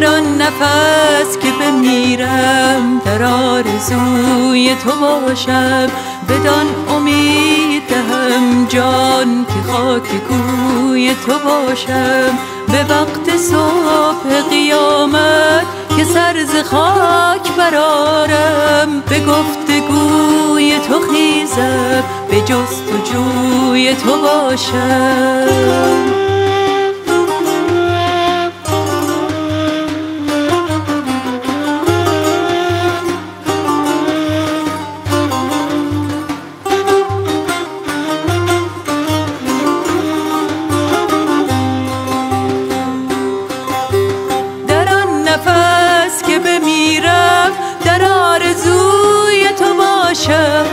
در آن نفس که بمیرم در آرزوی تو باشم. بدان امید دهم جان که خاک کوی تو باشم. به وقت صبح قیامت که سر ز خاک برارم به گفتگوی تو خیزم به جستجوی تو باشم.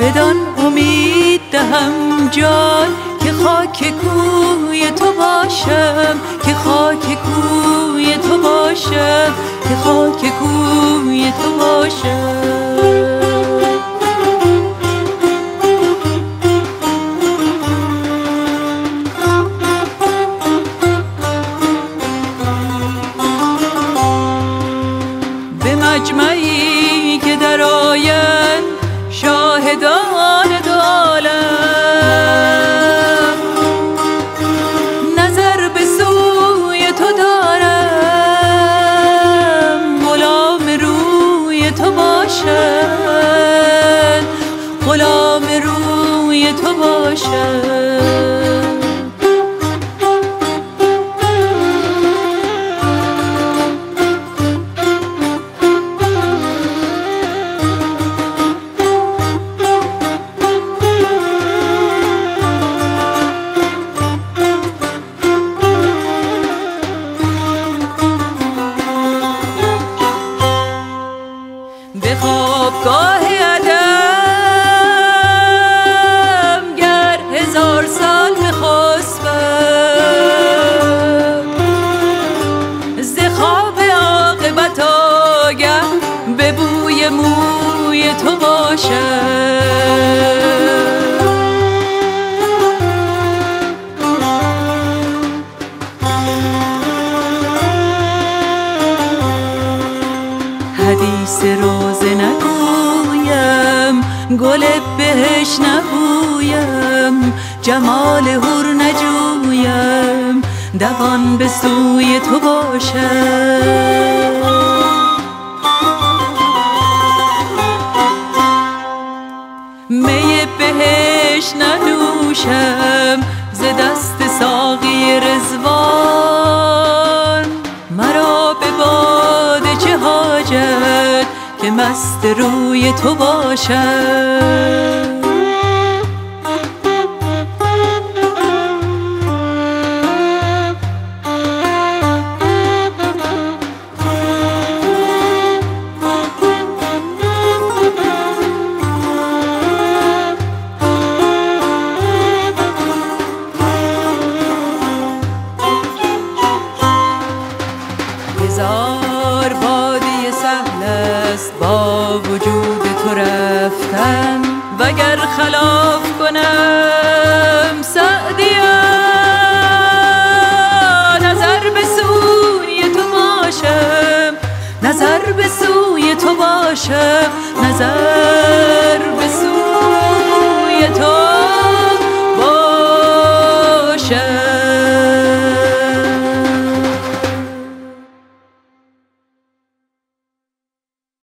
بدان امید دهم جان که خاک کوی تو باشم که خاک کوی تو باشم که خاک کوی تو باشم. که در آین شاهدان دالم نظر به سوی تو دارم غلام روی تو باشم غلام روی تو باشم خوابگاه عدم گر هزار سال بخسبم ز خواب عاقبت آگه به بوی موی تو باشم. حدیث روزه نگویم گل بهش نبویم جمال هور نجویم دوان به سوی تو باشم. می بهش ننوشم ز دست ساقی رزوان مست روی تو باشم. رفتن وگر خلاف کنم سعدیا نظر به سوی تو باشم نظر به سوی تو باشم نظر